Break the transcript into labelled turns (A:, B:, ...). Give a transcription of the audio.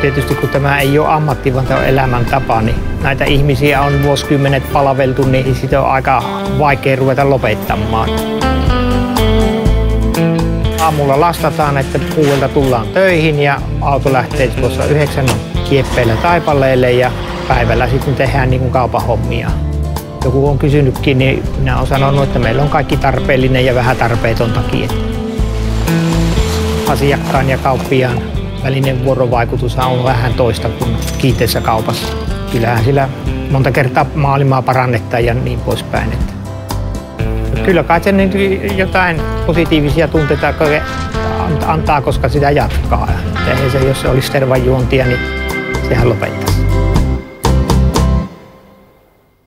A: tietysti kun tämä ei ole ammatti, vaan tämä on elämäntapa, niin näitä ihmisiä on vuosikymmenet palveltu, niin sitä on aika vaikea ruveta lopettamaan. Aamulla lastataan, että kuuelta tullaan töihin ja auto lähtee tuossa yhdeksän kieppeillä taipaleelle ja päivällä sitten tehdään niin kuin kaupan hommia. Joku on kysynytkin, niin minä olen sanonut, että meillä on kaikki tarpeellinen ja vähän tarpeetontakin. Asiakkaan ja kauppiaan välinen vuorovaikutus on vähän toista kuin kiinteässä kaupassa. Kyllähän sillä monta kertaa maailmaa parannetaan ja niin poispäin. Että kyllä kai se niin jotain positiivisia tunteita antaa, koska sitä jatkaa. Eihän se, jos se olisi tervajuontia, niin sehän lopettaisi.